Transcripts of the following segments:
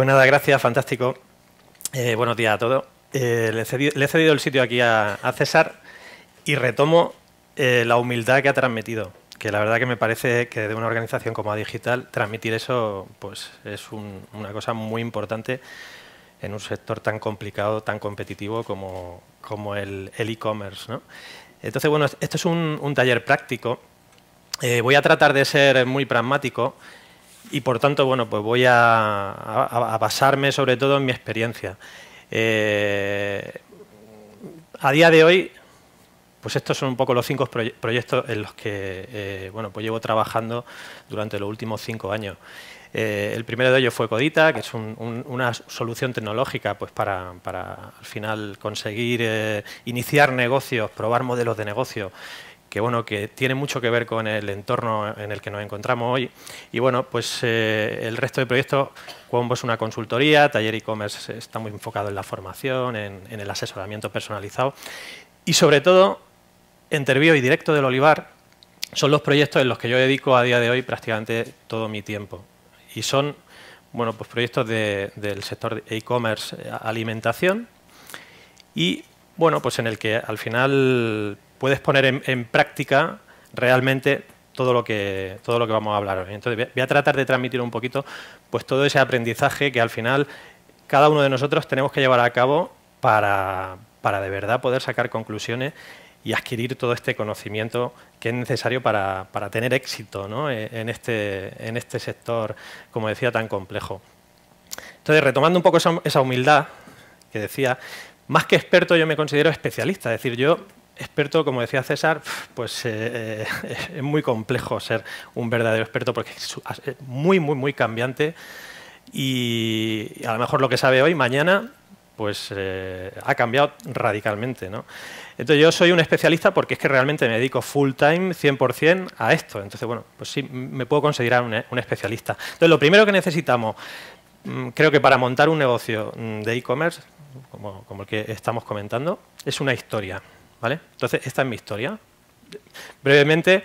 Pues nada, gracias, fantástico. Eh, buenos días a todos. Eh, le, he cedido, el sitio aquí a, César y retomo eh, la humildad que ha transmitido, que la verdad que me parece que de una organización como Digital transmitir eso pues es una cosa muy importante en un sector tan complicado, tan competitivo como, el e-commerce. Entonces, bueno, esto es un, taller práctico. voy a tratar de ser muy pragmático y por tanto, bueno, pues voy a, basarme sobre todo en mi experiencia. Eh, a día de hoy, pues estos son un poco los cinco proyectos en los que eh, bueno, pues llevo trabajando durante los últimos cinco años. Eh, el primero de ellos fue Codita, que es una solución tecnológica pues para, para al final conseguir iniciar negocios, probar modelos de negocio que bueno, que tiene mucho que ver con el entorno en el que nos encontramos hoy. Y bueno, pues eh, el resto de proyectos, Cuombo es una consultoría, Taller e-commerce está muy enfocado en la formación, en, el asesoramiento personalizado. Y sobre todo, Entervío y Directo del Olivar son los proyectos en los que yo dedico a día de hoy prácticamente todo mi tiempo. Y son bueno, pues proyectos del sector e-commerce, alimentación, y bueno, pues en el que al final puedes poner en, práctica realmente todo lo que todo lo que vamos a hablar hoy. Entonces voy a tratar de transmitir un poquito pues todo ese aprendizaje que al final cada uno de nosotros tenemos que llevar a cabo para, para de verdad poder sacar conclusiones y adquirir todo este conocimiento que es necesario para, para tener éxito ¿no? E, en, este, en este sector, como decía, tan complejo. Entonces, retomando un poco esa, esa humildad que decía, más que experto yo me considero especialista, es decir, yo experto, como decía César, pues eh, eh, es muy complejo ser un verdadero experto porque es muy, muy, muy cambiante y a lo mejor lo que sabe hoy, mañana, pues eh, ha cambiado radicalmente. ¿no? Entonces yo soy un especialista porque es que realmente me dedico full time, 100% a esto. Entonces, bueno, pues sí, me puedo considerar un, un especialista. Entonces, lo primero que necesitamos, mm, creo que para montar un negocio mm, de e-commerce, como, como el que estamos comentando, es una historia. Entonces, esta es mi historia. Brevemente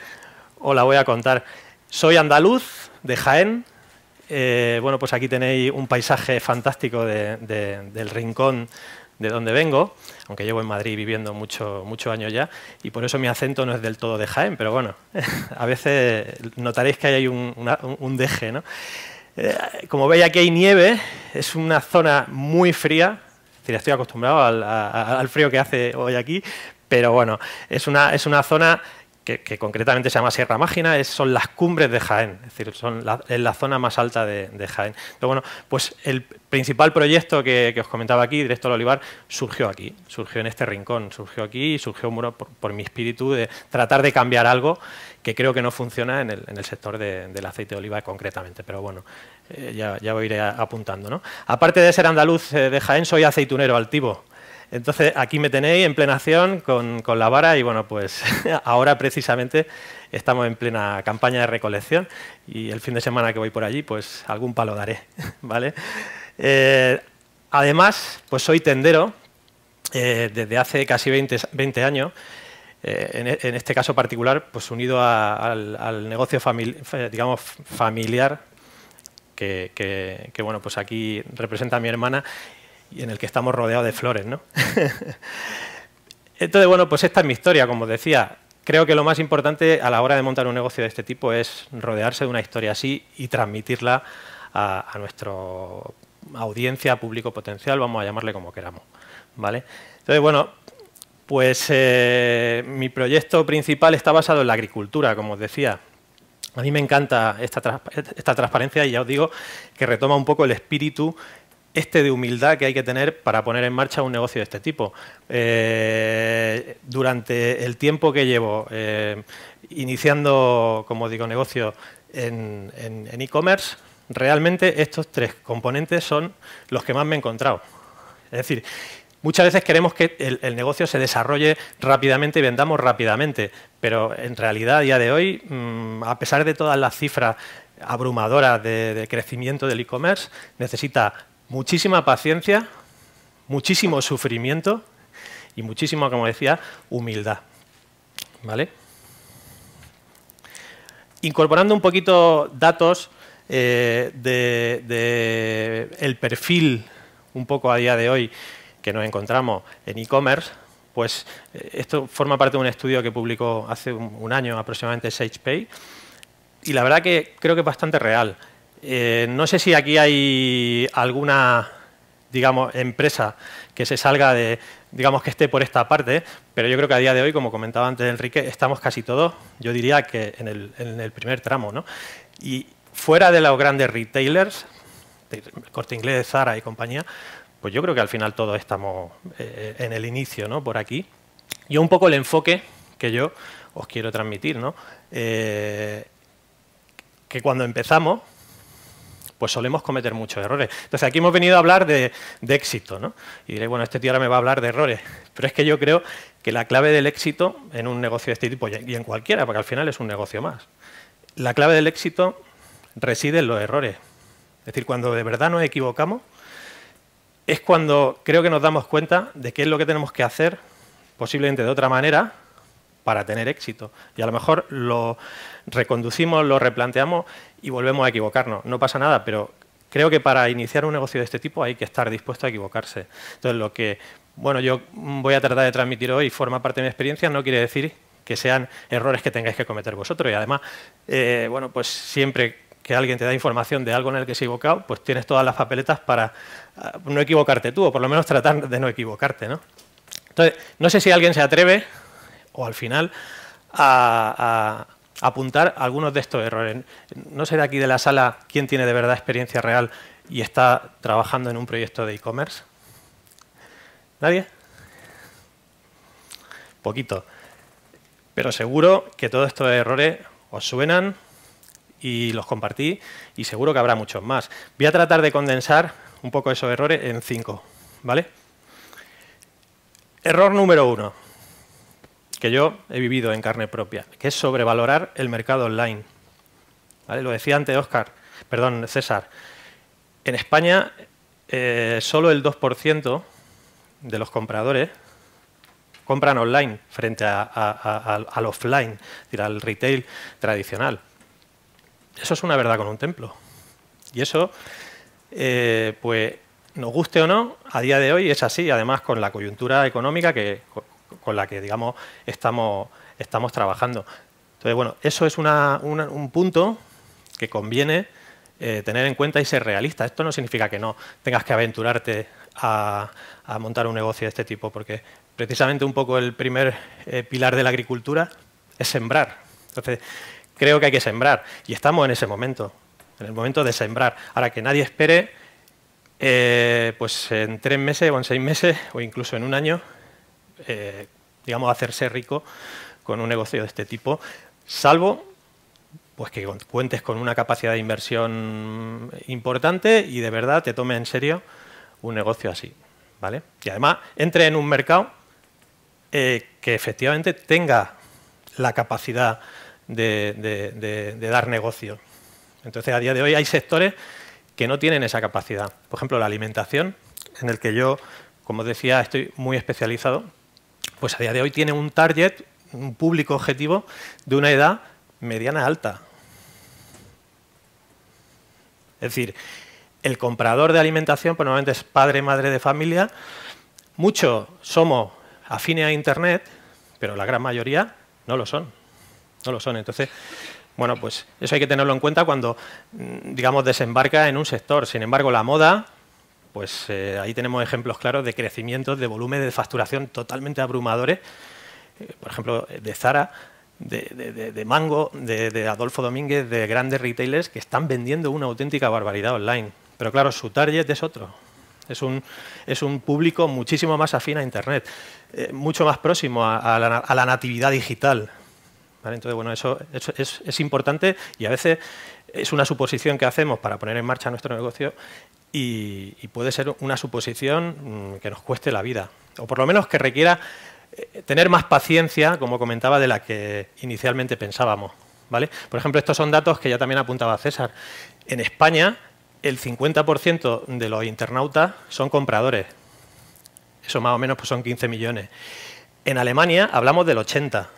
os la voy a contar. Soy andaluz, de Jaén. Eh, bueno, pues aquí tenéis un paisaje fantástico del rincón de donde vengo, aunque llevo en Madrid viviendo muchos mucho años ya, y por eso mi acento no es del todo de Jaén, pero bueno, a veces notaréis que hay un, deje. Eh, como veis, aquí hay nieve, es una zona muy fría, estoy acostumbrado al, frío que hace hoy aquí, pero bueno, es una, es una zona que, concretamente se llama Sierra Mágina, son las cumbres de Jaén, es decir, son la, la zona más alta de, Jaén. Pero bueno, pues el principal proyecto que, os comentaba aquí, Directo al Olivar, surgió aquí, surgió en este rincón, surgió aquí y surgió por, mi espíritu de tratar de cambiar algo que creo que no funciona en el, sector del aceite de oliva concretamente, pero bueno, eh, ya, ya iré apuntando. ¿no? Aparte de ser andaluz eh, de Jaén, soy aceitunero altivo. Entonces, aquí me tenéis en plena acción con, la vara y bueno, pues ahora precisamente estamos en plena campaña de recolección y el fin de semana que voy por allí, pues algún palo daré, ¿vale? Eh, además, pues soy tendero eh, desde hace casi 20, años, eh, en, este caso particular, pues unido al, negocio familiar que, que, bueno, pues aquí representa a mi hermana y en el que estamos rodeados de flores, ¿no? Entonces, bueno, pues esta es mi historia, como decía. Creo que lo más importante a la hora de montar un negocio de este tipo es rodearse de una historia así y transmitirla a, nuestra audiencia, público potencial, vamos a llamarle como queramos. ¿vale? Entonces, bueno, pues eh, mi proyecto principal está basado en la agricultura, como os decía. A mí me encanta esta, esta transparencia y ya os digo que retoma un poco el espíritu este de humildad que hay que tener para poner en marcha un negocio de este tipo. Eh, durante el tiempo que llevo eh, iniciando, como digo, negocio en e-commerce, realmente estos tres componentes son los que más me he encontrado. Es decir, muchas veces queremos que el, negocio se desarrolle rápidamente y vendamos rápidamente, pero en realidad a día de hoy, mm, a pesar de todas las cifras abrumadoras de crecimiento del e-commerce, necesita muchísima paciencia, muchísimo sufrimiento y muchísimo, como decía, humildad. ¿Vale? Incorporando un poquito datos eh, de, el perfil un poco a día de hoy que nos encontramos en e-commerce, pues eh, esto forma parte de un estudio que publicó hace un, año aproximadamente SagePay y la verdad que creo que es bastante real. Eh, no sé si aquí hay alguna digamos, empresa que se salga de, digamos, que esté por esta parte, pero yo creo que a día de hoy, como comentaba antes Enrique, estamos casi todos, yo diría que en el, primer tramo, ¿no? Y fuera de los grandes retailers, Corte Inglés, Zara y compañía, pues yo creo que al final todos estamos eh, en el inicio, ¿no? Por aquí. Y un poco el enfoque que yo os quiero transmitir, ¿no? Eh, que cuando empezamos, pues solemos cometer muchos errores. Entonces, aquí hemos venido a hablar de, éxito, ¿no? Y diré, bueno, este tío ahora me va a hablar de errores. Pero es que yo creo que la clave del éxito en un negocio de este tipo, y en cualquiera, porque al final es un negocio más, la clave del éxito reside en los errores. Es decir, cuando de verdad nos equivocamos, es cuando creo que nos damos cuenta de qué es lo que tenemos que hacer, posiblemente de otra manera, para tener éxito. Y a lo mejor lo reconducimos, lo replanteamos y volvemos a equivocarnos. No pasa nada, pero creo que para iniciar un negocio de este tipo hay que estar dispuesto a equivocarse. Entonces, lo que bueno, yo voy a tratar de transmitir hoy forma parte de mi experiencia, no quiere decir que sean errores que tengáis que cometer vosotros. Y además, eh, bueno, pues siempre que alguien te da información de algo en el que se ha equivocado, pues tienes todas las papeletas para ah, no equivocarte tú, o por lo menos tratar de no equivocarte, ¿no? Entonces, no sé si alguien se atreve o al final a, apuntar algunos de estos errores. No sé de aquí de la sala quién tiene de verdad experiencia real y está trabajando en un proyecto de e-commerce. ¿Nadie? Poquito. Pero seguro que todos estos errores os suenan y los compartí y seguro que habrá muchos más. Voy a tratar de condensar un poco esos errores en cinco. ¿Vale? Error número uno que yo he vivido en carne propia, que es sobrevalorar el mercado online. Lo decía antes Oscar, perdón, César. En España, eh, solo el 2% de los compradores compran online frente al offline, es decir, al retail tradicional. Eso es una verdad con un templo. Y eso, eh, pues, nos guste o no, a día de hoy es así, además con la coyuntura económica que con la que, digamos, estamos, estamos trabajando. Entonces, bueno, eso es un punto que conviene eh, tener en cuenta y ser realista. Esto no significa que no tengas que aventurarte a, montar un negocio de este tipo, porque precisamente un poco el primer eh, pilar de la agricultura es sembrar. Entonces, creo que hay que sembrar y estamos en ese momento, en el momento de sembrar. Ahora, que nadie espere, eh, pues en tres meses o en seis meses o incluso en un año, digamos, hacerse rico con un negocio de este tipo, salvo pues que cuentes con una capacidad de inversión importante y de verdad te tome en serio un negocio así. ¿vale? Y además entre en un mercado eh, que efectivamente tenga la capacidad de, de, dar negocio. Entonces, a día de hoy hay sectores que no tienen esa capacidad. Por ejemplo, la alimentación, en el que yo, como decía, estoy muy especializado, pues a día de hoy tiene un target, un público objetivo de una edad mediana alta. Es decir, el comprador de alimentación pues normalmente es padre, madre de familia. Muchos somos afines a Internet, pero la gran mayoría no lo son. No lo son. Entonces, bueno, pues eso hay que tenerlo en cuenta cuando, mm, digamos, desembarca en un sector. Sin embargo, la moda pues eh, ahí tenemos ejemplos claros de crecimientos de volumen de facturación totalmente abrumadores, eh, por ejemplo, de Zara, de, Mango, de, Adolfo Domínguez, de grandes retailers que están vendiendo una auténtica barbaridad online. Pero claro, su target es otro. Es un, es un público muchísimo más afín a Internet, eh, mucho más próximo a, la, natividad digital. Entonces, bueno, eso, es, es importante y a veces es una suposición que hacemos para poner en marcha nuestro negocio y, puede ser una suposición mm, que nos cueste la vida, o por lo menos que requiera eh, tener más paciencia, como comentaba, de la que inicialmente pensábamos. ¿vale? Por ejemplo, estos son datos que ya también apuntaba César. En España, el 50% de los internautas son compradores. Eso más o menos pues, son 15 millones. En Alemania hablamos del 80.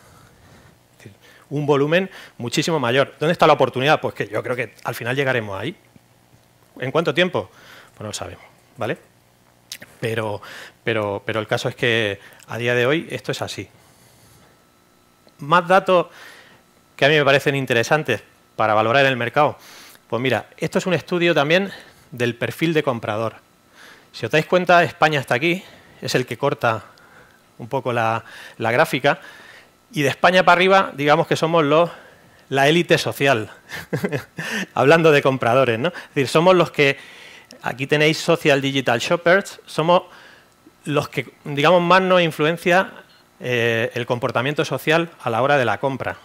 un volumen muchísimo mayor. ¿Dónde está la oportunidad? Pues que yo creo que al final llegaremos ahí. ¿En cuánto tiempo? Pues no lo sabemos, ¿vale? Pero, pero, pero el caso es que a día de hoy esto es así. Más datos que a mí me parecen interesantes para valorar el mercado. Pues mira, esto es un estudio también del perfil de comprador. Si os dais cuenta, España está aquí, es el que corta un poco la, gráfica, y de España para arriba, digamos que somos los, la élite social, hablando de compradores, ¿no? Es decir, somos los que, aquí tenéis Social Digital Shoppers, somos los que, digamos, más nos influencia eh, el comportamiento social a la hora de la compra.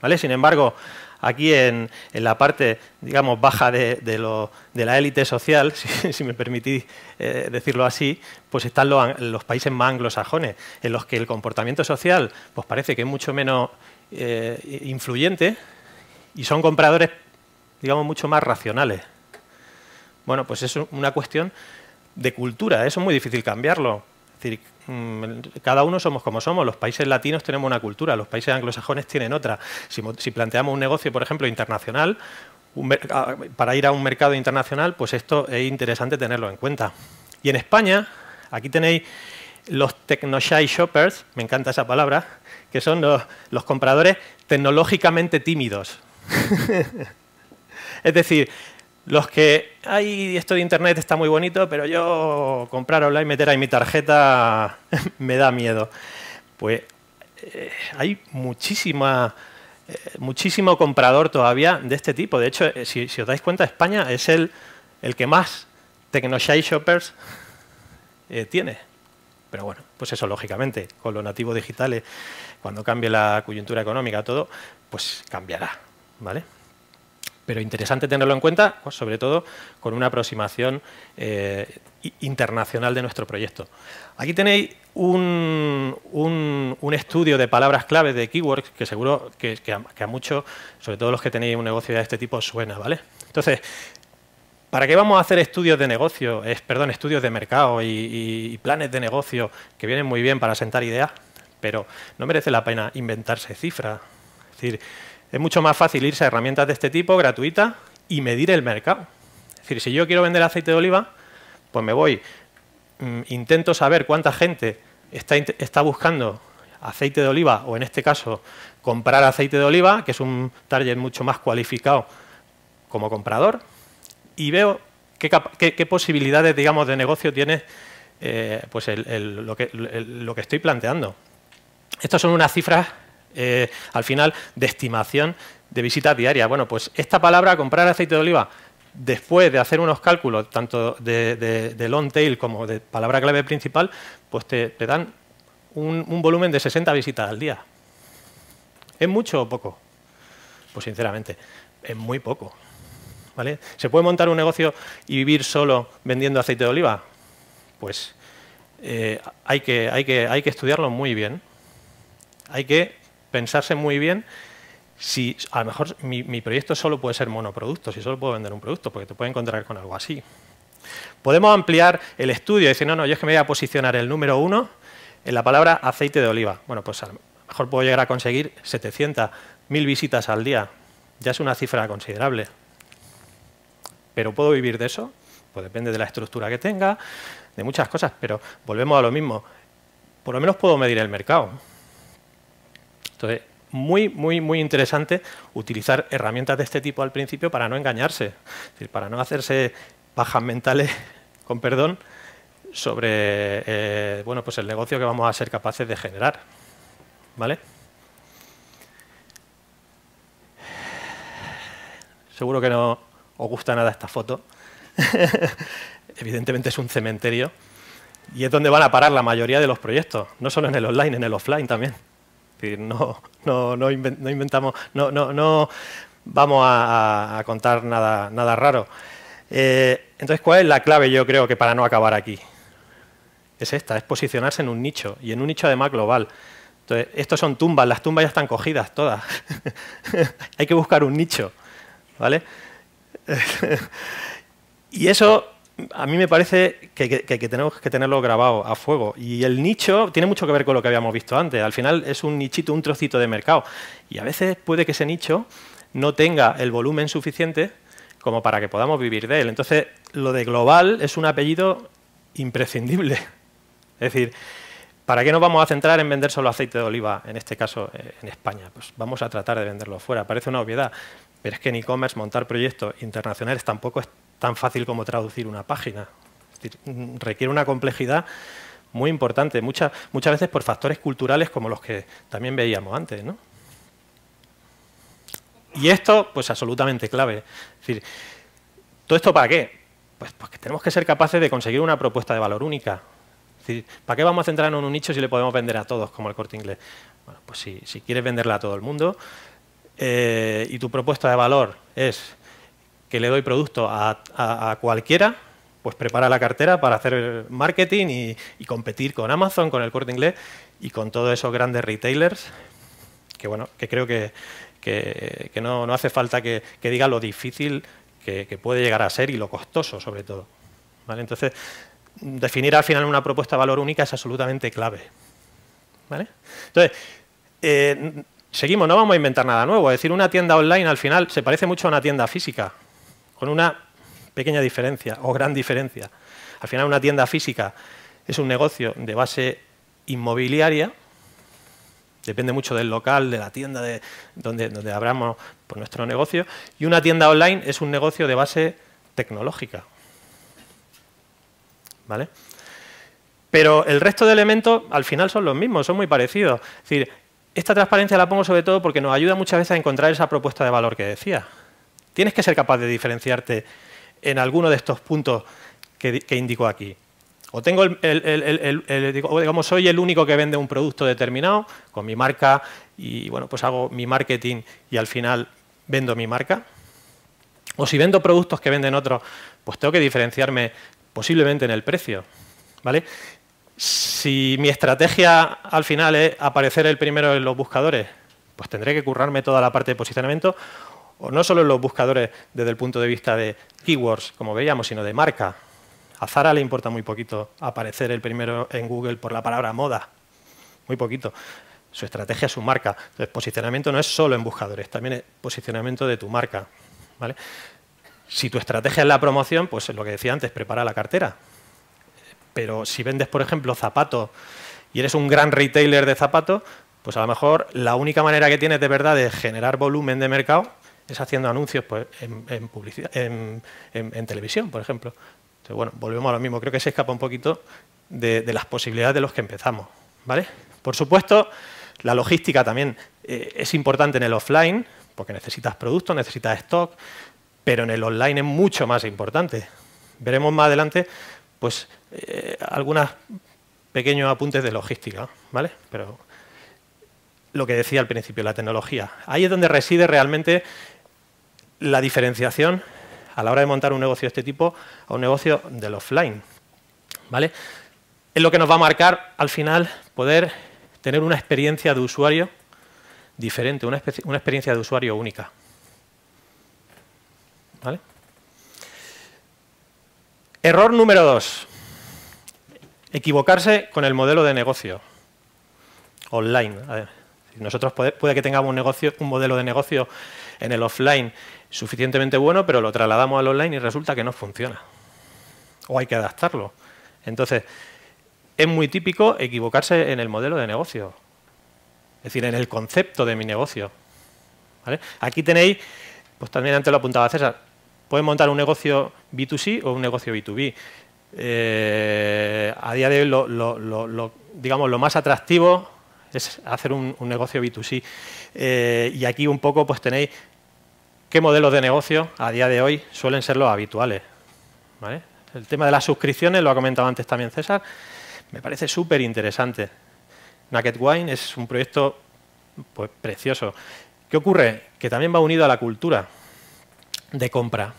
¿vale? Sin embargo, aquí en, la parte, digamos, baja de, la élite social, si, me permitís eh, decirlo así, pues están los, países más anglosajones, en los que el comportamiento social pues parece que es mucho menos eh, influyente y son compradores, digamos, mucho más racionales. Bueno, pues es una cuestión de cultura, eso es muy difícil cambiarlo. Mm, cada uno somos como somos. Los países latinos tenemos una cultura, los países anglosajones tienen otra. Si, planteamos un negocio, por ejemplo, internacional, ah, para ir a un mercado internacional, pues esto es interesante tenerlo en cuenta. Y en España, aquí tenéis los techno-shy shoppers, me encanta esa palabra, que son los compradores tecnológicamente tímidos. es decir, los que, ay, esto de Internet está muy bonito, pero yo comprar online, meter ahí mi tarjeta, me da miedo. Pues eh, hay muchísima, eh, muchísimo comprador todavía de este tipo. De hecho, eh, si, os dais cuenta, España es el, el que más TechnoShy Shoppers tiene. Pero bueno, pues eso, lógicamente, con los nativos digitales, cuando cambie la coyuntura económica, todo, pues cambiará, ¿vale? pero interesante tenerlo en cuenta, pues, sobre todo con una aproximación eh, internacional de nuestro proyecto. Aquí tenéis un, estudio de palabras clave de keywords que seguro que, a, muchos, sobre todo los que tenéis un negocio de este tipo, suena. ¿vale? Entonces, ¿para qué vamos a hacer estudios de negocio, perdón, estudios de mercado y, y planes de negocio que vienen muy bien para sentar ideas? Pero no merece la pena inventarse cifras. Es decir, es mucho más fácil irse a herramientas de este tipo, gratuitas, y medir el mercado. Es decir, si yo quiero vender aceite de oliva, pues me voy, mm, intento saber cuánta gente está, está buscando aceite de oliva, o en este caso, comprar aceite de oliva, que es un target mucho más cualificado como comprador, y veo qué, posibilidades, digamos, de negocio tiene eh, pues lo, que, estoy planteando. Estas son unas cifras eh, al final de estimación de visitas diarias. Bueno, pues esta palabra, comprar aceite de oliva, después de hacer unos cálculos, tanto de, long tail como de palabra clave principal, pues te, dan un, volumen de 60 visitas al día. ¿Es mucho o poco? Pues sinceramente, es muy poco. ¿Vale? ¿Se puede montar un negocio y vivir solo vendiendo aceite de oliva? Pues eh, hay, que, hay, que, hay que estudiarlo muy bien. Hay que pensarse muy bien si a lo mejor mi, proyecto solo puede ser monoproducto, si solo puedo vender un producto, porque te puede encontrar con algo así. Podemos ampliar el estudio y decir, no, no, yo es que me voy a posicionar el número uno en la palabra aceite de oliva. Bueno, pues a lo mejor puedo llegar a conseguir 700, 1000 visitas al día. Ya es una cifra considerable. ¿Pero puedo vivir de eso? Pues depende de la estructura que tenga, de muchas cosas, pero volvemos a lo mismo. Por lo menos puedo medir el mercado. Entonces, muy, muy, muy interesante utilizar herramientas de este tipo al principio para no engañarse, para no hacerse bajas mentales, con perdón, sobre eh, bueno, pues el negocio que vamos a ser capaces de generar. ¿Vale? Seguro que no os gusta nada esta foto. Evidentemente es un cementerio y es donde van a parar la mayoría de los proyectos, no solo en el online, en el offline también no, no, no, inventamos, no, no, no vamos a, contar nada, nada raro. Eh, entonces, ¿cuál es la clave yo creo que para no acabar aquí? Es esta, es posicionarse en un nicho y en un nicho además global. Entonces, estos son tumbas, las tumbas ya están cogidas todas. Hay que buscar un nicho, ¿vale? y eso a mí me parece que, tenemos que tenerlo grabado a fuego. Y el nicho tiene mucho que ver con lo que habíamos visto antes. Al final es un nichito, un trocito de mercado. Y a veces puede que ese nicho no tenga el volumen suficiente como para que podamos vivir de él. Entonces, lo de global es un apellido imprescindible. Es decir, ¿para qué nos vamos a centrar en vender solo aceite de oliva, en este caso eh, en España? Pues vamos a tratar de venderlo fuera. Parece una obviedad, pero es que en e-commerce montar proyectos internacionales tampoco es tan fácil como traducir una página. Mm, requiere una complejidad muy importante, muchas, muchas veces por factores culturales como los que también veíamos antes. ¿no? Y esto, pues absolutamente clave. Es decir, ¿todo esto para qué? Pues porque tenemos que ser capaces de conseguir una propuesta de valor única. Es decir, ¿para qué vamos a centrarnos en un nicho si le podemos vender a todos, como el corte inglés? Bueno, pues si, si quieres venderla a todo el mundo eh, y tu propuesta de valor es que le doy producto a, cualquiera, pues prepara la cartera para hacer marketing y, competir con Amazon, con el corte inglés y con todos esos grandes retailers, que bueno, que creo que, no, hace falta que, diga lo difícil que, puede llegar a ser y lo costoso sobre todo. ¿Vale? Entonces, definir al final una propuesta de valor única es absolutamente clave. ¿Vale? Entonces, eh, seguimos, no vamos a inventar nada nuevo. Es decir, una tienda online al final se parece mucho a una tienda física con una pequeña diferencia o gran diferencia. Al final una tienda física es un negocio de base inmobiliaria, depende mucho del local, de la tienda de donde, abramos por nuestro negocio, y una tienda online es un negocio de base tecnológica. ¿Vale? Pero el resto de elementos al final son los mismos, son muy parecidos. Es decir, esta transparencia la pongo sobre todo porque nos ayuda muchas veces a encontrar esa propuesta de valor que decía. Tienes que ser capaz de diferenciarte en alguno de estos puntos que, indico aquí. O tengo el, digamos, soy el único que vende un producto determinado con mi marca y bueno, pues hago mi marketing y al final vendo mi marca. O si vendo productos que venden otros, pues tengo que diferenciarme posiblemente en el precio. ¿vale? Si mi estrategia al final es aparecer el primero en los buscadores, pues tendré que currarme toda la parte de posicionamiento o no solo en los buscadores desde el punto de vista de keywords, como veíamos, sino de marca. A Zara le importa muy poquito aparecer el primero en Google por la palabra moda, muy poquito. Su estrategia es su marca. Entonces, posicionamiento no es solo en buscadores, también es posicionamiento de tu marca. ¿vale? Si tu estrategia es la promoción, pues lo que decía antes, prepara la cartera. Pero si vendes, por ejemplo, zapatos y eres un gran retailer de zapatos, pues a lo mejor la única manera que tienes de verdad de generar volumen de mercado es haciendo anuncios pues, en, televisión, por ejemplo. Entonces, bueno, volvemos a lo mismo. Creo que se escapa un poquito de, las posibilidades de los que empezamos. ¿vale? Por supuesto, la logística también eh, es importante en el offline, porque necesitas productos, necesitas stock, pero en el online es mucho más importante. Veremos más adelante pues, eh, algunos pequeños apuntes de logística, ¿vale? Pero lo que decía al principio, la tecnología. Ahí es donde reside realmente la diferenciación a la hora de montar un negocio de este tipo a un negocio del offline. ¿vale? Es lo que nos va a marcar al final poder tener una experiencia de usuario diferente, una, experiencia de usuario única. ¿Vale? Error número dos. Equivocarse con el modelo de negocio online. Nosotros puede, que tengamos un, negocio, un modelo de negocio en el offline suficientemente bueno, pero lo trasladamos al online y resulta que no funciona. O hay que adaptarlo. Entonces, es muy típico equivocarse en el modelo de negocio. Es decir, en el concepto de mi negocio. Aquí tenéis, pues también antes lo apuntaba César, pueden montar un negocio B2C o un negocio B2B. Eh, a día de hoy, lo, digamos, lo más atractivo es hacer un, negocio B2C. Eh, y aquí un poco pues tenéis qué modelos de negocio a día de hoy suelen ser los habituales. El tema de las suscripciones, lo ha comentado antes también César, me parece súper interesante. Naked Wine es un proyecto pues, precioso. ¿Qué ocurre? Que también va unido a la cultura de compra.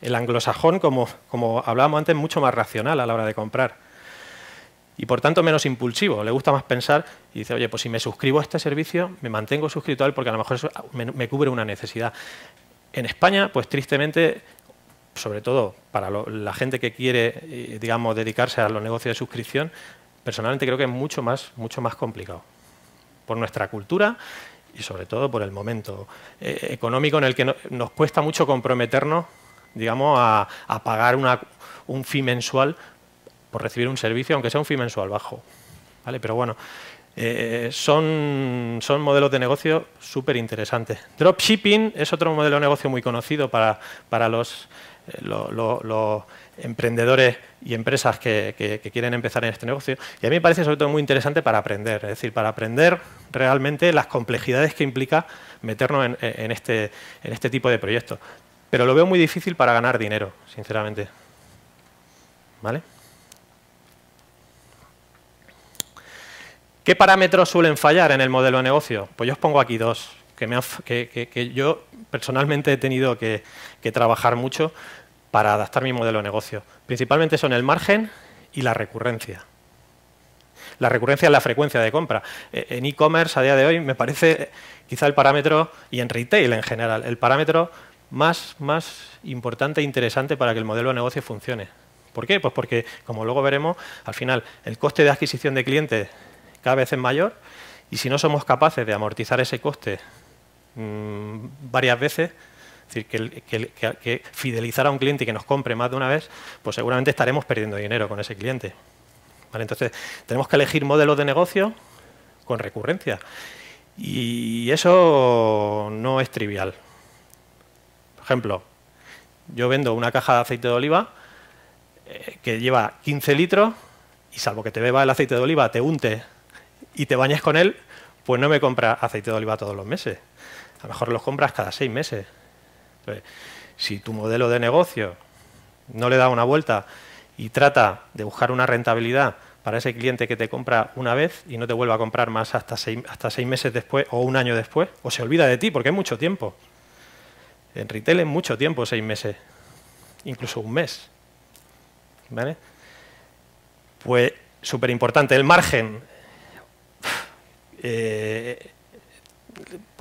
El anglosajón, como, como hablábamos antes, es mucho más racional a la hora de comprar. Y por tanto menos impulsivo. Le gusta más pensar y dice, oye, pues si me suscribo a este servicio, me mantengo suscrito a él porque a lo mejor eso me cubre una necesidad. En España, pues tristemente, sobre todo para la gente que quiere, eh, digamos, dedicarse a los negocios de suscripción, personalmente creo que es mucho más, mucho más complicado. Por nuestra cultura y sobre todo por el momento eh, económico en el que nos cuesta mucho comprometernos, digamos, a, pagar un fee mensual por recibir un servicio, aunque sea un fee mensual bajo. ¿Vale? Pero bueno, eh, son, son modelos de negocio súper interesantes. Dropshipping es otro modelo de negocio muy conocido para, para los, eh, emprendedores y empresas que, quieren empezar en este negocio. Y a mí me parece sobre todo muy interesante para aprender, es decir, para aprender realmente las complejidades que implica meternos en, este, en este tipo de proyectos. Pero lo veo muy difícil para ganar dinero, sinceramente. ¿Vale? ¿Qué parámetros suelen fallar en el modelo de negocio? Pues yo os pongo aquí dos, que, yo personalmente he tenido que, trabajar mucho para adaptar mi modelo de negocio. Principalmente son el margen y la recurrencia. La recurrencia es la frecuencia de compra. E, en e-commerce a día de hoy me parece quizá el parámetro, y en retail en general, el parámetro más, más importante e interesante para que el modelo de negocio funcione. ¿Por qué? Pues porque, como luego veremos, al final el coste de adquisición de clientes cada vez es mayor y si no somos capaces de amortizar ese coste mm, varias veces, es decir, que, fidelizar a un cliente y que nos compre más de una vez, pues seguramente estaremos perdiendo dinero con ese cliente. Entonces, tenemos que elegir modelos de negocio con recurrencia. Y eso no es trivial. Ejemplo, yo vendo una caja de aceite de oliva eh, que lleva 15 litros y salvo que te beba el aceite de oliva, te unte y te bañes con él, pues no me compra aceite de oliva todos los meses. A lo mejor los compras cada seis meses. Entonces, si tu modelo de negocio no le da una vuelta y trata de buscar una rentabilidad para ese cliente que te compra una vez y no te vuelva a comprar más hasta seis, hasta seis meses después o un año después, o se olvida de ti porque es mucho tiempo. En retail es mucho tiempo, seis meses, incluso un mes. ¿Vale? Pues súper importante, el margen eh,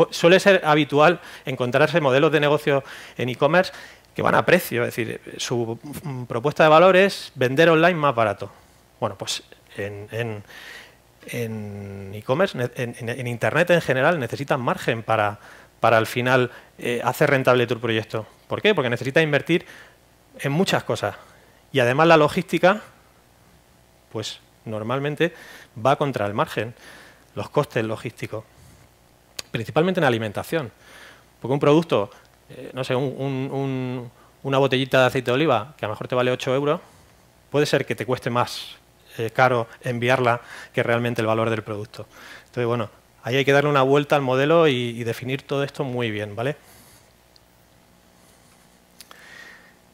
suele ser habitual encontrarse modelos de negocio en e-commerce que van a precio, es decir, su propuesta de valor es vender online más barato. Bueno, pues en e-commerce, en, Internet en general, necesitan margen para, para al final eh, hacer rentable tu proyecto. ¿Por qué? Porque necesitas invertir en muchas cosas. Y además la logística, pues normalmente va contra el margen los costes logísticos, principalmente en alimentación. Porque un producto, eh, no sé, una botellita de aceite de oliva, que a lo mejor te vale 8 euros, puede ser que te cueste más eh, caro enviarla que realmente el valor del producto. Entonces, bueno, ahí hay que darle una vuelta al modelo y, definir todo esto muy bien, ¿vale?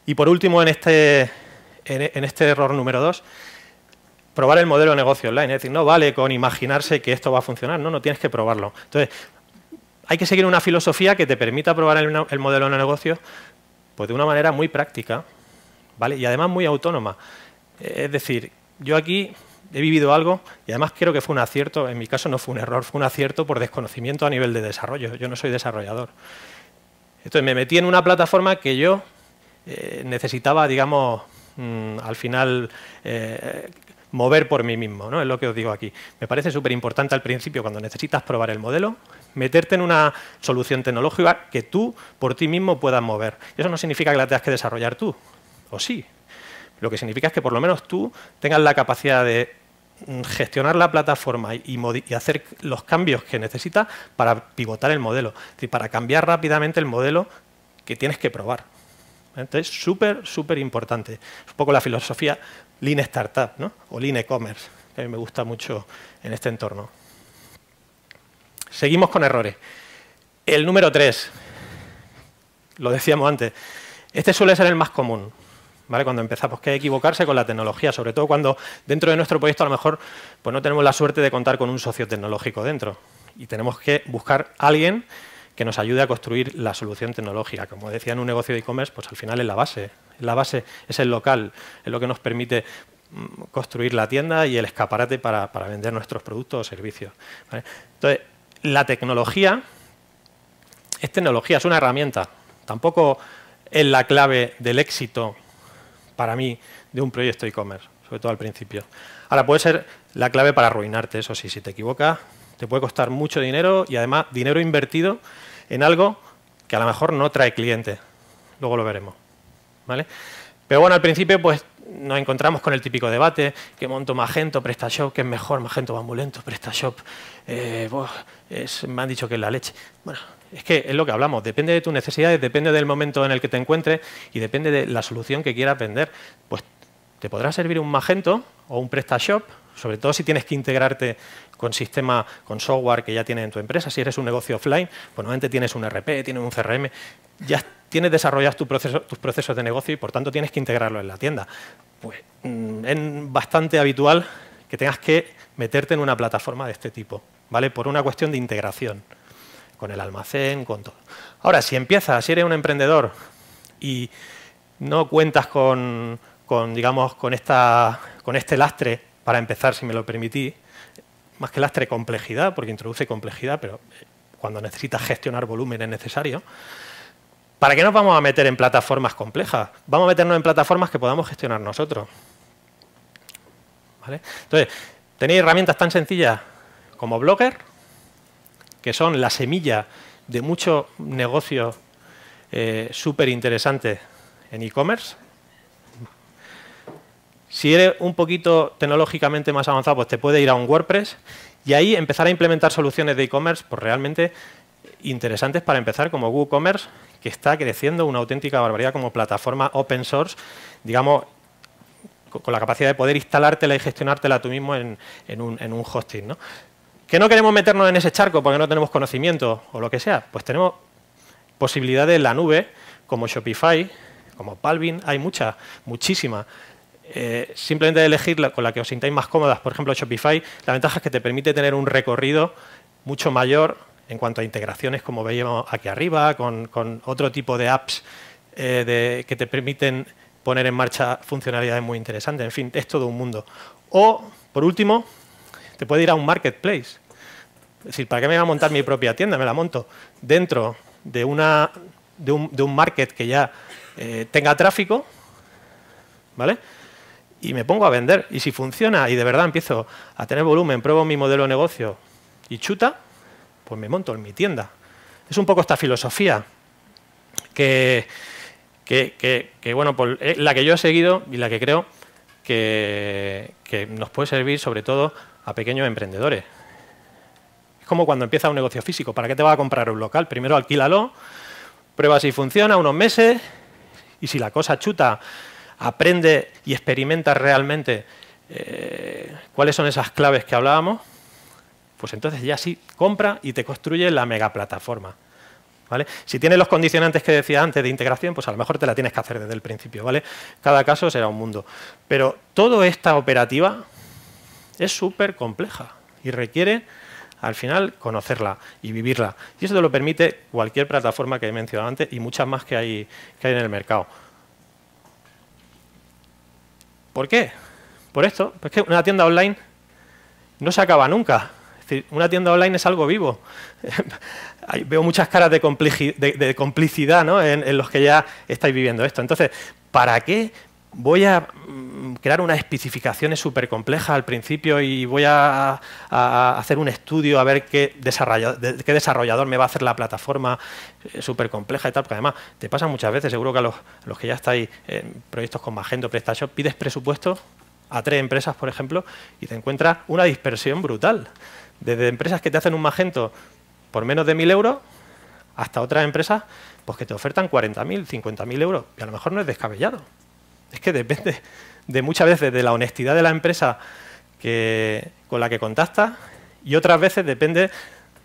Y por último, en este, en este error número 2, probar el modelo de negocio online. Es decir, no vale con imaginarse que esto va a funcionar, no, no tienes que probarlo. Entonces, hay que seguir una filosofía que te permita probar el, modelo de negocio pues de una manera muy práctica ¿vale? y además muy autónoma. Es decir, yo aquí he vivido algo y además creo que fue un acierto, en mi caso no fue un error, fue un acierto por desconocimiento a nivel de desarrollo. Yo no soy desarrollador. Entonces me metí en una plataforma que yo eh, necesitaba, digamos, mm, al final eh, mover por mí mismo, ¿no? es lo que os digo aquí. Me parece súper importante al principio, cuando necesitas probar el modelo, meterte en una solución tecnológica que tú por ti mismo puedas mover. Eso no significa que la tengas que desarrollar tú, o sí. Lo que significa es que por lo menos tú tengas la capacidad de gestionar la plataforma y, hacer los cambios que necesitas para pivotar el modelo, es decir, para cambiar rápidamente el modelo que tienes que probar. Entonces, súper, súper importante. Es un poco la filosofía Lean Startup o Lean E-Commerce, que a mí me gusta mucho en este entorno. Seguimos con errores. El número tres, lo decíamos antes, este suele ser el más común. Cuando empezamos, que equivocarse con la tecnología, sobre todo cuando dentro de nuestro proyecto a lo mejor pues no tenemos la suerte de contar con un socio tecnológico dentro y tenemos que buscar alguien que nos ayude a construir la solución tecnológica. Como decía en un negocio de e-commerce, pues al final es la base. La base es el local, es lo que nos permite mm, construir la tienda y el escaparate para, vender nuestros productos o servicios. Entonces, la tecnología es tecnología, es una herramienta. Tampoco es la clave del éxito para mí de un proyecto e-commerce, sobre todo al principio. Ahora puede ser la clave para arruinarte, eso sí, si te equivocas, te puede costar mucho dinero y además dinero invertido en algo que a lo mejor no trae cliente. Luego lo veremos. ¿vale? Pero bueno, al principio pues nos encontramos con el típico debate, que monto Magento, PrestaShop, que es mejor, Magento va muy lento, PrestaShop, eh, me han dicho que es la leche. Bueno, es que es lo que hablamos, depende de tus necesidades, depende del momento en el que te encuentres y depende de la solución que quieras vender. Pues te podrá servir un Magento o un PrestaShop, sobre todo si tienes que integrarte con sistema, con software que ya tienes en tu empresa. Si eres un negocio offline, pues normalmente tienes un RP, tienes un CRM, ya tienes desarrollados tus procesos de negocio y por tanto tienes que integrarlo en la tienda. Pues mm, es bastante habitual que tengas que meterte en una plataforma de este tipo, ¿vale? Por una cuestión de integración con el almacén, con todo. Ahora, si empiezas, si eres un emprendedor y no cuentas con, digamos, con, esta, con este lastre para empezar, si me lo permitís, más que lastre complejidad, porque introduce complejidad, pero cuando necesitas gestionar volumen es necesario, ¿Para qué nos vamos a meter en plataformas complejas? Vamos a meternos en plataformas que podamos gestionar nosotros. Entonces, tenéis herramientas tan sencillas como Blogger, que son la semilla de muchos negocios eh, súper interesantes en e-commerce. Si eres un poquito tecnológicamente más avanzado, pues te puede ir a un WordPress y ahí empezar a implementar soluciones de e-commerce pues realmente interesantes para empezar, como WooCommerce, que está creciendo una auténtica barbaridad como plataforma open source, digamos, con la capacidad de poder instalártela y gestionártela tú mismo en, un, hosting. ¿no? ¿Que no queremos meternos en ese charco porque no tenemos conocimiento o lo que sea? Pues tenemos posibilidades en la nube, como Shopify, como Palvin, hay muchas, muchísimas. Eh, simplemente elegir con la que os sintáis más cómodas, por ejemplo Shopify, la ventaja es que te permite tener un recorrido mucho mayor en cuanto a integraciones, como veíamos aquí arriba, con, otro tipo de apps eh, que te permiten poner en marcha funcionalidades muy interesantes. En fin, es todo un mundo. O, por último, te puede ir a un marketplace. Es decir, ¿para qué me voy a montar mi propia tienda? Me la monto dentro de, una, de, un, market que ya eh, tenga tráfico, ¿vale? Y me pongo a vender. Y si funciona y de verdad empiezo a tener volumen, pruebo mi modelo de negocio y chuta, pues me monto en mi tienda. Es un poco esta filosofía que, bueno, eh, la que yo he seguido y la que creo que, nos puede servir sobre todo a pequeños emprendedores. Es como cuando empieza un negocio físico. ¿Para qué te va a comprar un local? Primero alquílalo, prueba si funciona unos meses y si la cosa chuta, aprende y experimenta realmente eh, cuáles son esas claves que hablábamos pues entonces ya sí compra y te construye la megaplataforma. ¿Vale? Si tienes los condicionantes que decía antes de integración, pues a lo mejor te la tienes que hacer desde el principio. ¿vale? Cada caso será un mundo. Pero toda esta operativa es súper compleja y requiere al final conocerla y vivirla. Y eso te lo permite cualquier plataforma que he mencionado antes y muchas más que hay, que hay en el mercado. ¿Por qué? Por esto, porque una tienda online no se acaba nunca una tienda online es algo vivo. Veo muchas caras de, complicidad en, los que ya estáis viviendo esto. Entonces, ¿para qué voy a mm, crear unas especificaciones súper complejas al principio y voy a, hacer un estudio a ver qué desarrollador, qué desarrollador, me va a hacer la plataforma eh, súper compleja y tal, porque además te pasa muchas veces, seguro que a los, los que ya estáis en proyectos con Magento, PrestaShop, pides presupuesto a tres empresas, por ejemplo, y te encuentras una dispersión brutal desde empresas que te hacen un magento por menos de 1.000 euros hasta otras empresas pues que te ofertan 40.000, 50.000 euros. Y a lo mejor no es descabellado. Es que depende de muchas veces de la honestidad de la empresa con la que contactas y otras veces depende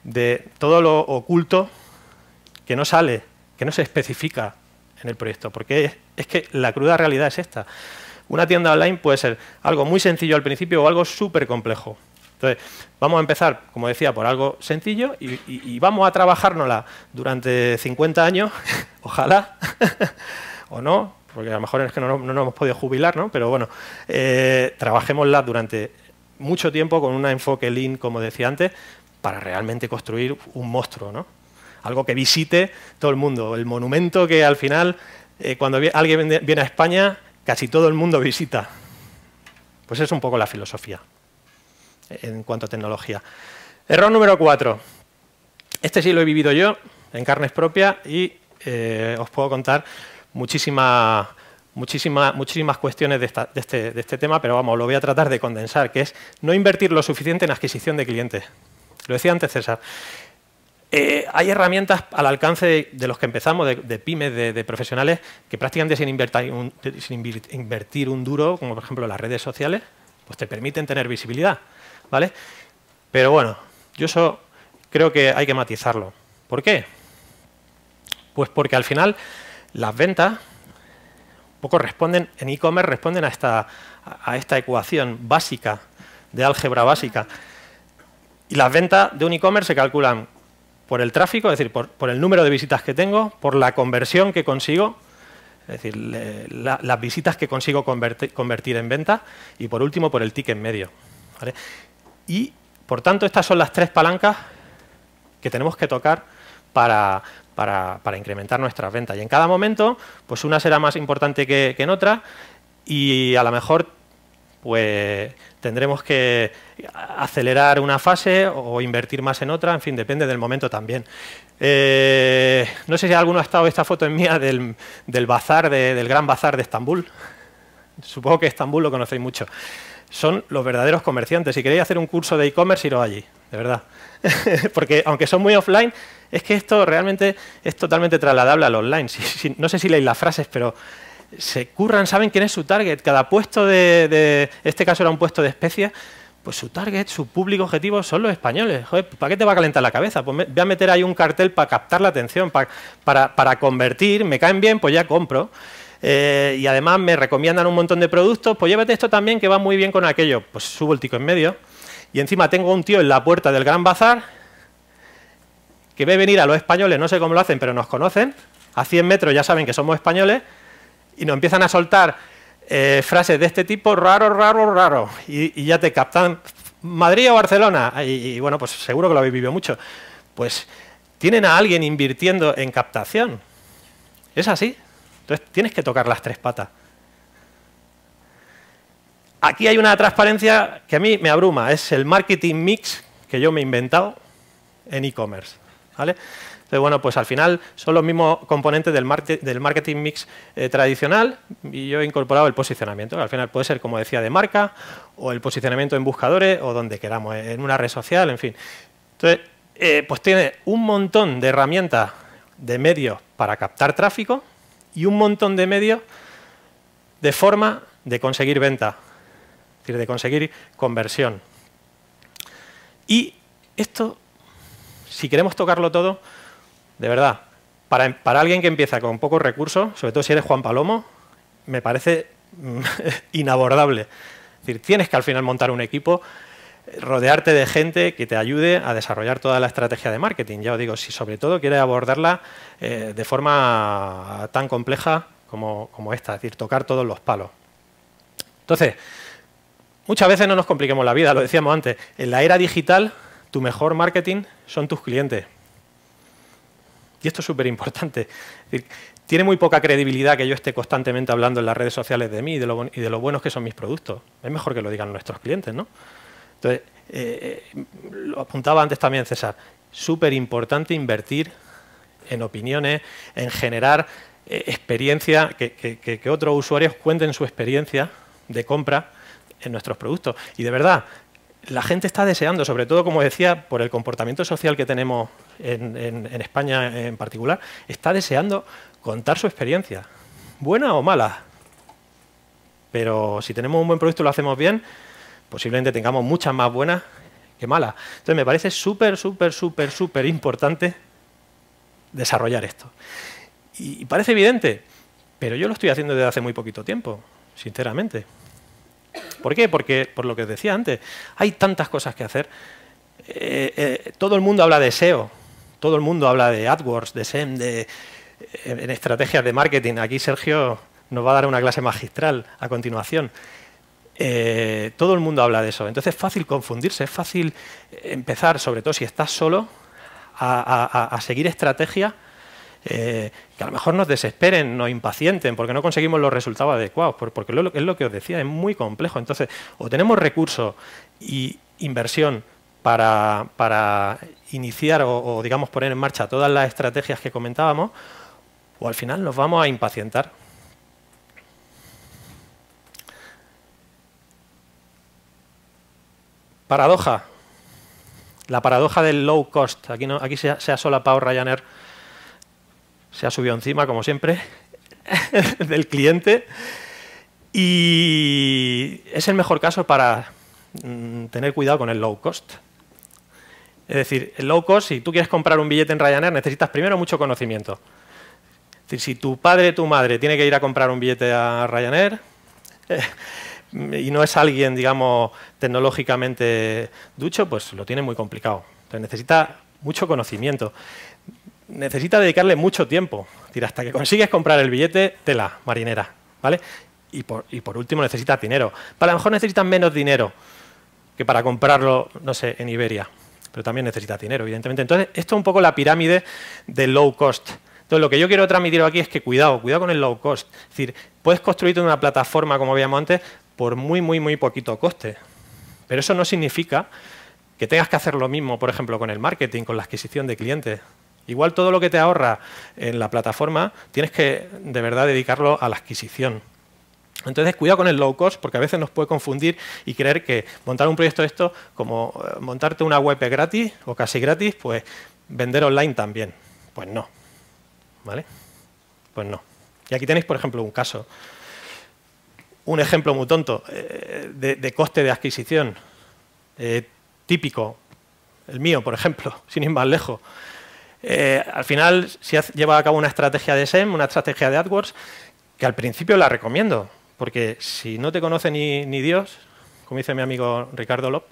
de todo lo oculto que no sale, que no se especifica en el proyecto. Porque es que la cruda realidad es esta. Una tienda online puede ser algo muy sencillo al principio o algo súper complejo. Entonces, vamos a empezar, como decía, por algo sencillo y, vamos a trabajárnosla durante 50 años, ojalá, o no, porque a lo mejor es que no, nos hemos podido jubilar, ¿no? Pero bueno, eh, trabajémosla durante mucho tiempo con un enfoque lean, como decía antes, para realmente construir un monstruo, ¿no? Algo que visite todo el mundo, el monumento que al final eh, cuando alguien viene a España, casi todo el mundo visita. Pues es un poco la filosofía en cuanto a tecnología. Error número cuatro. Este sí lo he vivido yo en carnes propias y eh, os puedo contar muchísimas muchísimas cuestiones este, de, este, tema, pero vamos, lo voy a tratar de condensar, que es no invertir lo suficiente en adquisición de clientes. Lo decía antes César. Eh, hay herramientas al alcance de, los que empezamos, de, pymes, de, profesionales, que prácticamente sin sin invertir un duro, como por ejemplo las redes sociales, pues te permiten tener visibilidad. ¿vale? Pero bueno, yo eso creo que hay que matizarlo. ¿Por qué? Pues porque al final las ventas poco responden, en e-commerce responden a esta, a esta ecuación básica, de álgebra básica. Y las ventas de un e-commerce se calculan por el tráfico, es decir, por, el número de visitas que tengo, por la conversión que consigo, es decir, las visitas que consigo convertir, en venta y por último por el ticket medio. Y por tanto estas son las tres palancas que tenemos que tocar para, incrementar nuestras ventas. Y en cada momento, pues una será más importante que, que en otra y a lo mejor pues tendremos que acelerar una fase o invertir más en otra, en fin, depende del momento también. Eh, no sé si alguno ha estado esta foto en mía del, bazar, del gran bazar de Estambul. Supongo que Estambul lo conocéis mucho. Son los verdaderos comerciantes. Si queréis hacer un curso de e-commerce, iros allí, de verdad. Porque aunque son muy offline, es que esto realmente es totalmente trasladable al online. no sé si leéis las frases, pero se curran, saben quién es su target. Cada puesto de, este caso era un puesto de especia, pues su target, su público objetivo son los españoles. Joder, ¿para qué te va a calentar la cabeza? Pues voy a meter ahí un cartel para captar la atención, para, para, convertir, me caen bien, pues ya compro. Eh, y además me recomiendan un montón de productos, pues llévate esto también que va muy bien con aquello. Pues subo el tico en medio. Y encima tengo un tío en la puerta del Gran Bazar que ve venir a los españoles, no sé cómo lo hacen, pero nos conocen. A 100 metros ya saben que somos españoles y nos empiezan a soltar eh, frases de este tipo, raro, raro, raro, y, ya te captan Madrid o Barcelona, y, bueno, pues seguro que lo habéis vivido mucho. Pues tienen a alguien invirtiendo en captación. Es así. Entonces tienes que tocar las tres patas. Aquí hay una transparencia que a mí me abruma, es el marketing mix que yo me he inventado en e-commerce. ¿Vale? Entonces, bueno, pues al final son los mismos componentes del, marketing mix eh, tradicional y yo he incorporado el posicionamiento. Al final puede ser, como decía, de marca o el posicionamiento en buscadores o donde queramos, en una red social, en fin. Entonces, eh, pues tiene un montón de herramientas de medios para captar tráfico y un montón de medios de forma de conseguir venta, es decir, de conseguir conversión. Y esto, si queremos tocarlo todo, de verdad, para, alguien que empieza con pocos recursos, sobre todo si eres Juan Palomo, me parece mm, inabordable. Es decir, tienes que al final montar un equipo, rodearte de gente que te ayude a desarrollar toda la estrategia de marketing. Ya os digo, si sobre todo quieres abordarla eh, de forma tan compleja como, como esta, es decir, tocar todos los palos. Entonces, muchas veces no nos compliquemos la vida, lo decíamos antes, en la era digital tu mejor marketing son tus clientes. Y esto es súper importante. Tiene muy poca credibilidad que yo esté constantemente hablando en las redes sociales de mí y de, lo, buenos que son mis productos. Es mejor que lo digan nuestros clientes, ¿no? Entonces, eh, lo apuntaba antes también César, súper importante invertir en opiniones, en generar eh, experiencia, que, que, otros usuarios cuenten su experiencia de compra en nuestros productos. Y de verdad, la gente está deseando, sobre todo, como decía, por el comportamiento social que tenemos en, España en particular, está deseando contar su experiencia, buena o mala. Pero si tenemos un buen producto y lo hacemos bien, posiblemente tengamos muchas más buenas que malas. Entonces me parece súper, súper, súper, súper importante desarrollar esto. Y parece evidente, pero yo lo estoy haciendo desde hace muy poquito tiempo, sinceramente. ¿Por qué? Porque, por lo que os decía antes, hay tantas cosas que hacer. Eh, eh, todo el mundo habla de SEO, todo el mundo habla de AdWords, de SEM, de, eh, en estrategias de marketing. Aquí Sergio nos va a dar una clase magistral a continuación. todo el mundo habla de eso. Entonces es fácil confundirse, es fácil empezar, sobre todo si estás solo, a, seguir estrategias eh, que a lo mejor nos desesperen, nos impacienten, porque no conseguimos los resultados adecuados, porque es lo que os decía, es muy complejo. Entonces, o tenemos recursos y inversión para, iniciar o, digamos, poner en marcha todas las estrategias que comentábamos, o al final nos vamos a impacientar. Paradoja. La paradoja del low cost. Aquí, no, aquí se, ha, se solapado Ryanair, se ha subido encima, como siempre, del cliente. Y es el mejor caso para mm, tener cuidado con el low cost. Es decir, el low cost, si tú quieres comprar un billete en Ryanair, necesitas primero mucho conocimiento. Es decir, si tu padre tu madre tiene que ir a comprar un billete a Ryanair eh, y no es alguien, digamos, tecnológicamente ducho, pues lo tiene muy complicado. Entonces necesita mucho conocimiento. Necesita dedicarle mucho tiempo. Decir, hasta que consigues comprar el billete, tela, marinera. ¿vale? Y por, y por último, necesitas dinero. Para lo mejor necesitas menos dinero que para comprarlo, no sé, en Iberia pero también necesita dinero, evidentemente. Entonces, esto es un poco la pirámide del low cost. Entonces, lo que yo quiero transmitir aquí es que cuidado, cuidado con el low cost. Es decir, puedes construirte una plataforma, como veíamos antes, por muy, muy, muy poquito coste. Pero eso no significa que tengas que hacer lo mismo, por ejemplo, con el marketing, con la adquisición de clientes. Igual todo lo que te ahorra en la plataforma, tienes que de verdad dedicarlo a la adquisición. Entonces, cuidado con el low cost, porque a veces nos puede confundir y creer que montar un proyecto de esto, como eh, montarte una web gratis o casi gratis, pues vender online también. Pues no. ¿Vale? Pues no. Y aquí tenéis, por ejemplo, un caso. Un ejemplo muy tonto eh, de, coste de adquisición. Eh, típico. El mío, por ejemplo, sin ir más lejos. Al final, si lleva a cabo una estrategia de SEM, una estrategia de AdWords, que al principio la recomiendo, porque si no te conoce ni, Dios, como dice mi amigo Ricardo Lop,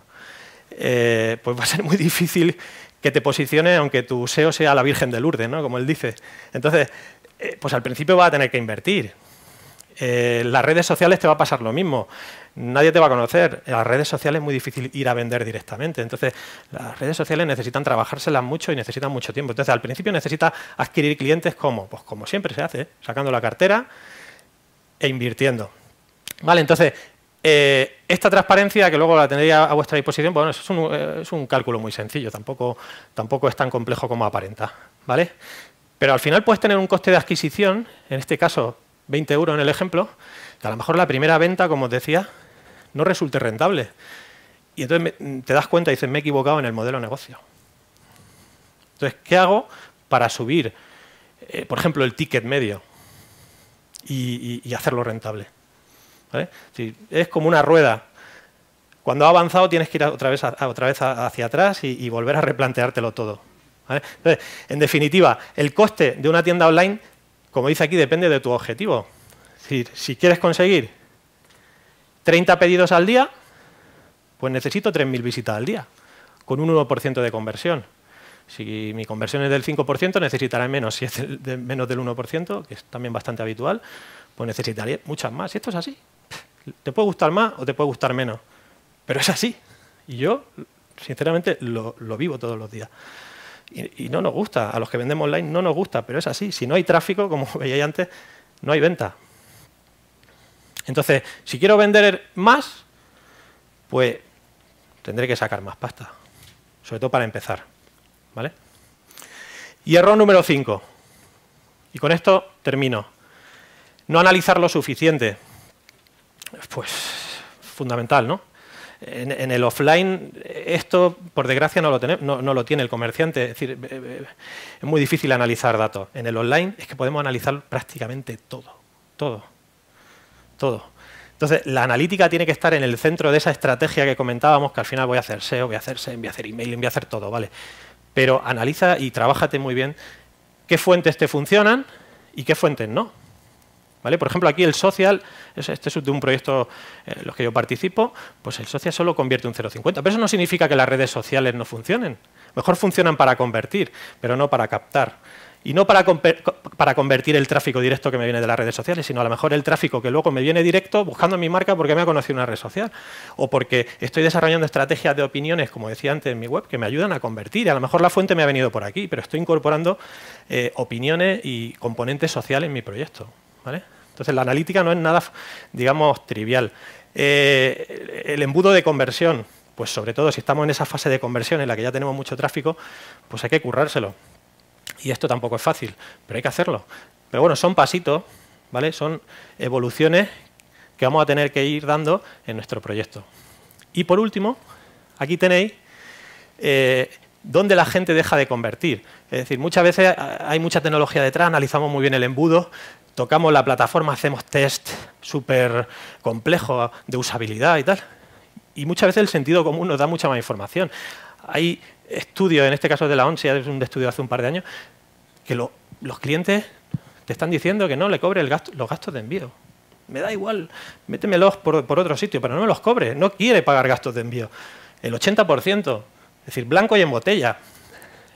eh, pues va a ser muy difícil que te posicione aunque tu SEO sea la Virgen de Lourdes, ¿no? como él dice. Entonces, eh, pues al principio va a tener que invertir. Eh, las redes sociales te va a pasar lo mismo. Nadie te va a conocer. En las redes sociales es muy difícil ir a vender directamente. Entonces, las redes sociales necesitan trabajárselas mucho y necesitan mucho tiempo. Entonces, al principio necesita adquirir clientes como, pues como siempre se hace, sacando la cartera, e invirtiendo. Vale, entonces, eh, esta transparencia, que luego la tendría a vuestra disposición, bueno, es un, es un cálculo muy sencillo, tampoco, tampoco es tan complejo como aparenta. ¿vale? Pero al final puedes tener un coste de adquisición, en este caso 20 euros en el ejemplo, que a lo mejor la primera venta, como os decía, no resulte rentable. Y entonces te das cuenta y dices, me he equivocado en el modelo de negocio. Entonces, ¿qué hago para subir, eh, por ejemplo, el ticket medio? y, hacerlo rentable. es como una rueda. Cuando ha avanzado tienes que ir otra vez, otra vez hacia atrás y, volver a replanteártelo todo. en definitiva, el coste de una tienda online, como dice aquí, depende de tu objetivo. si quieres conseguir 30 pedidos al día, pues necesito 3.000 visitas al día, con un 1% de conversión. Si mi conversión es del 5%, necesitaré menos. Si es de menos del 1%, que es también bastante habitual, pues necesitaré muchas más. Y esto es así. Te puede gustar más o te puede gustar menos. Pero es así. Y yo, sinceramente, lo, vivo todos los días. Y, no nos gusta. A los que vendemos online no nos gusta, pero es así. Si no hay tráfico, como veíais antes, no hay venta. Entonces, si quiero vender más, pues tendré que sacar más pasta. Sobre todo para empezar. ¿Vale? Y error número 5. Y con esto termino. No analizar lo suficiente. Pues fundamental, ¿no? En, el offline esto, por desgracia, no lo, no, lo, tiene el comerciante. Es decir, eh, eh, es muy difícil analizar datos. En el online es que podemos analizar prácticamente todo. Todo. Todo. Entonces, la analítica tiene que estar en el centro de esa estrategia que comentábamos, que al final voy a hacer SEO, voy a hacer SEM, voy a hacer email, voy a hacer todo, ¿vale? pero analiza y trabájate muy bien qué fuentes te funcionan y qué fuentes no. ¿Vale? Por ejemplo, aquí el social, este es de un proyecto en los que yo participo, pues el social solo convierte un 0,50. Pero eso no significa que las redes sociales no funcionen. Mejor funcionan para convertir, pero no para captar. Y no para, para convertir el tráfico directo que me viene de las redes sociales, sino a lo mejor el tráfico que luego me viene directo buscando mi marca porque me ha conocido una red social. O porque estoy desarrollando estrategias de opiniones, como decía antes en mi web, que me ayudan a convertir. A lo mejor la fuente me ha venido por aquí, pero estoy incorporando eh, opiniones y componentes sociales en mi proyecto. ¿vale? Entonces la analítica no es nada, digamos, trivial. Eh, el embudo de conversión, pues sobre todo si estamos en esa fase de conversión en la que ya tenemos mucho tráfico, pues hay que currárselo. Y esto tampoco es fácil, pero hay que hacerlo. Pero bueno, son pasitos, ¿vale? Son evoluciones que vamos a tener que ir dando en nuestro proyecto. Y por último, aquí tenéis eh, dónde la gente deja de convertir. Es decir, muchas veces hay mucha tecnología detrás, analizamos muy bien el embudo, tocamos la plataforma, hacemos test súper complejos de usabilidad y tal. Y muchas veces el sentido común nos da mucha más información. Hay estudios, en este caso de la ONSI, es un estudio hace un par de años, que los clientes te están diciendo que no le cobre los gastos de envío. Me da igual, métemelos por, otro sitio, pero no me los cobre. No quiere pagar gastos de envío. El 80%, es decir, blanco y en botella.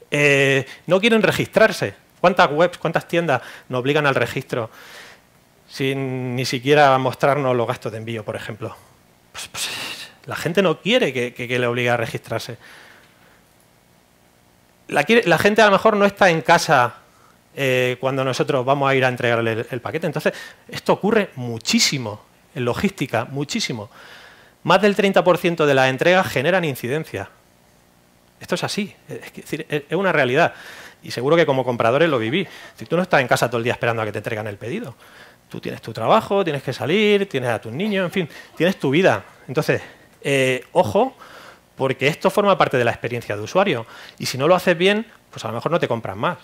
Eh, no quieren registrarse. ¿Cuántas webs, cuántas tiendas nos obligan al registro sin ni siquiera mostrarnos los gastos de envío, por ejemplo? Pues, pues, la gente no quiere que, le obligue a registrarse. La, gente a lo mejor no está en casa eh, cuando nosotros vamos a ir a entregarle el, paquete. Entonces, esto ocurre muchísimo en logística, muchísimo. Más del 30% de las entregas generan incidencia. Esto es así, es, es una realidad. Y seguro que como compradores lo viví. Si tú no estás en casa todo el día esperando a que te entregan el pedido. Tú tienes tu trabajo, tienes que salir, tienes a tus niños, en fin, tienes tu vida. Entonces, eh, ojo, porque esto forma parte de la experiencia de usuario. Y si no lo haces bien, pues a lo mejor no te compran más.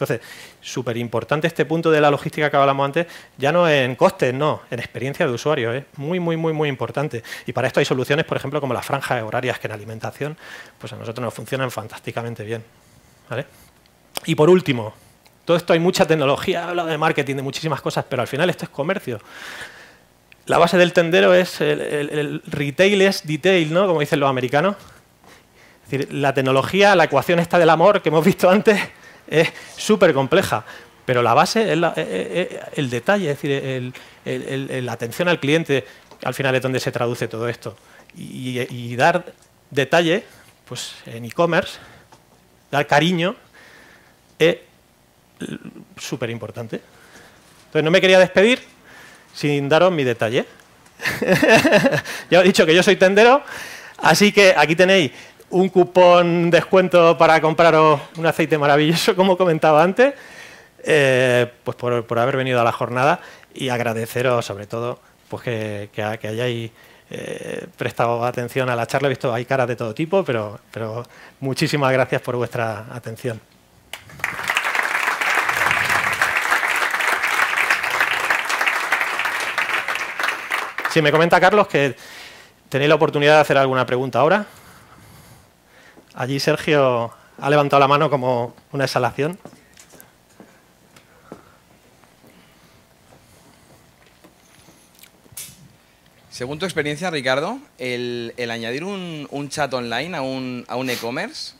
Entonces, súper importante este punto de la logística que hablamos antes, ya no en costes, no, en experiencia de usuario. Es muy, muy, muy, muy importante. Y para esto hay soluciones, por ejemplo, como las franjas horarias que en alimentación, pues a nosotros nos funcionan fantásticamente bien. Y por último, todo esto hay mucha tecnología, he hablado de marketing, de muchísimas cosas, pero al final esto es comercio. La base del tendero es el, retail es detail, ¿no? Como dicen los americanos. Es decir, la tecnología, la ecuación esta del amor que hemos visto antes, es súper compleja. Pero la base es, el detalle, es decir, la atención al cliente, al final es donde se traduce todo esto. Y, y dar detalle, pues en e-commerce, dar cariño, es súper importante. Entonces no me quería despedir sin daros mi detalle. ya he dicho que yo soy tendero, así que aquí tenéis un cupón descuento para compraros un aceite maravilloso, como comentaba antes, eh, pues por, haber venido a la jornada y agradeceros sobre todo pues que, que, hayáis eh, prestado atención a la charla. He visto hay caras de todo tipo, pero, pero muchísimas gracias por vuestra atención. Sí, me comenta Carlos que tenéis la oportunidad de hacer alguna pregunta ahora. Allí Sergio ha levantado la mano como una exhalación. Según tu experiencia, Ricardo, el, añadir un, chat online a un, e-commerce,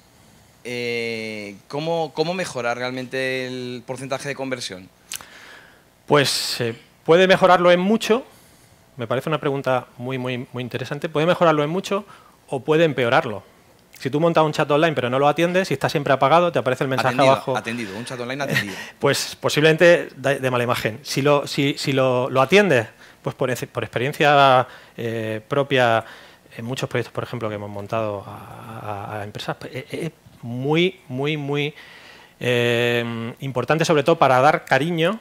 eh, ¿cómo, ¿cómo mejora realmente el porcentaje de conversión? Pues eh, puede mejorarlo en mucho, me parece una pregunta muy, muy, muy interesante. ¿Puede mejorarlo en mucho o puede empeorarlo? Si tú montas un chat online pero no lo atiendes, y está siempre apagado, te aparece el mensaje abajo. Atendido, un chat online atendido. pues posiblemente de, mala imagen. Si lo, si, si lo, lo atiendes, pues por, por experiencia eh, propia, en muchos proyectos, por ejemplo, que hemos montado a, empresas, pues, eh, es muy, muy, muy eh, importante, sobre todo para dar cariño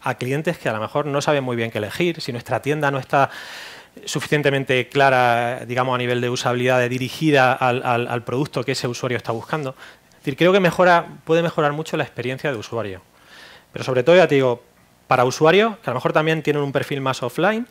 a clientes que a lo mejor no saben muy bien qué elegir, si nuestra tienda no está suficientemente clara, digamos, a nivel de usabilidad, de dirigida al, producto que ese usuario está buscando. Es decir, creo que mejora, puede mejorar mucho la experiencia de usuario. Pero sobre todo, ya te digo, para usuarios que a lo mejor también tienen un perfil más offline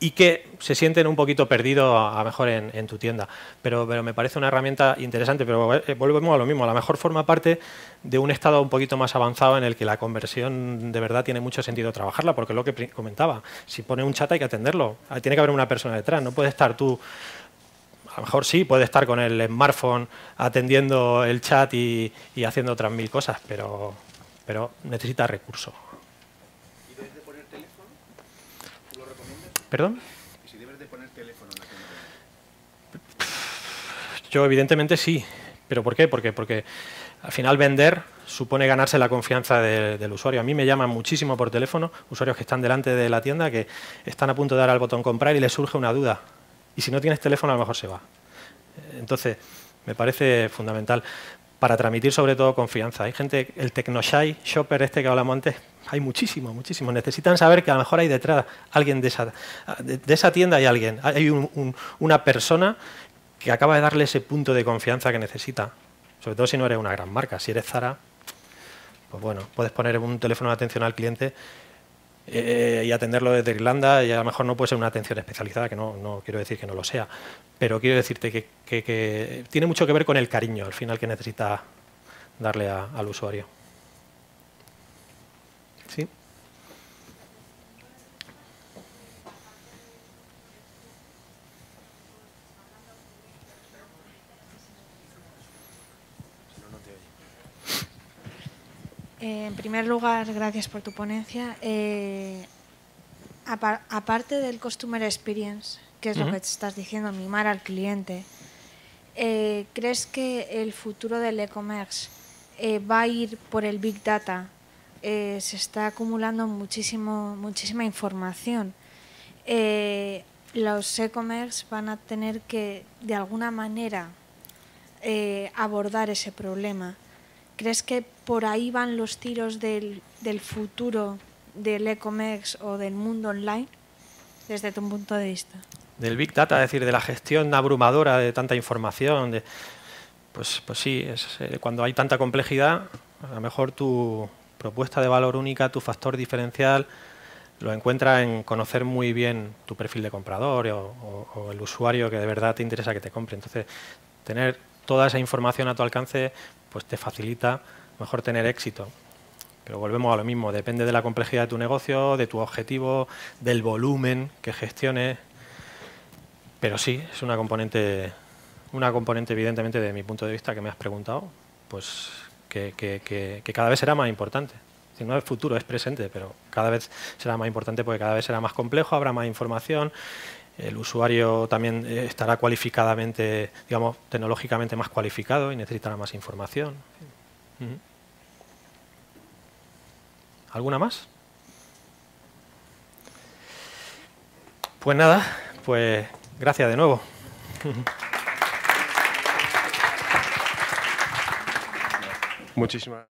y que se sienten un poquito perdidos a, mejor en, tu tienda. Pero, pero, me parece una herramienta interesante, pero eh, volvemos a lo mismo, a lo mejor forma parte de un estado un poquito más avanzado en el que la conversión de verdad tiene mucho sentido trabajarla, porque es lo que comentaba, si pone un chat hay que atenderlo, tiene que haber una persona detrás, no puede estar tú a lo mejor sí, puede estar con el smartphone atendiendo el chat y, y haciendo otras mil cosas, pero, pero necesita recursos. ¿Y debes de poner teléfono? ¿Tú lo recomiendas? ¿Perdón? ¿Y si debes de poner teléfono en la tienda? Yo evidentemente sí. ¿Pero por qué? Porque, porque al final vender supone ganarse la confianza de- del usuario. A mí me llaman muchísimo por teléfono usuarios que están delante de la tienda que están a punto de dar al botón comprar y les surge una duda. Y si no tienes teléfono a lo mejor se va. Entonces, me parece fundamental para transmitir sobre todo confianza. Hay gente, el TecnoShy Shopper este que hablamos antes, hay muchísimo, muchísimo. Necesitan saber que a lo mejor hay detrás alguien de esa, de, esa tienda, hay alguien, hay un- un- una persona que acaba de darle ese punto de confianza que necesita. Sobre todo si no eres una gran marca. Si eres Zara, pues bueno, puedes poner un teléfono de atención al cliente eh, y atenderlo desde Irlanda y a lo mejor no puede ser una atención especializada, que no, quiero decir que no lo sea, pero quiero decirte que, tiene mucho que ver con el cariño al final que necesita darle al usuario. Eh, en primer lugar, gracias por tu ponencia. Eh, apar- aparte del Customer Experience, que es lo que estás diciendo, mimar al cliente, eh, ¿crees que el futuro del e-commerce eh, va a ir por el Big Data? Se está acumulando muchísimo, muchísima información. Los e-commerce van a tener que, de alguna manera, abordar ese problema. ¿Crees que por ahí van los tiros del, futuro del e-commerce o del mundo online, desde tu punto de vista? Del Big Data, es decir, de la gestión abrumadora de tanta información, pues, pues sí, es, eh, cuando hay tanta complejidad, a lo mejor tu propuesta de valor única, tu factor diferencial, lo encuentra en conocer muy bien tu perfil de comprador o el usuario que de verdad te interesa que te compre. Entonces, tener toda esa información a tu alcance, pues te facilita mejor tener éxito. Pero volvemos a lo mismo, depende de la complejidad de tu negocio, de tu objetivo, del volumen que gestiones. Pero sí, es una componente, una componente evidentemente de mi punto de vista que me has preguntado, pues que, que- que- cada vez será más importante. No es futuro, es presente, pero cada vez será más importante porque cada vez será más complejo, habrá más información, el usuario también eh, estará cualificadamente, digamos, tecnológicamente más cualificado y necesitará más información. ¿Alguna más? Pues nada, pues gracias de nuevo. Muchísimas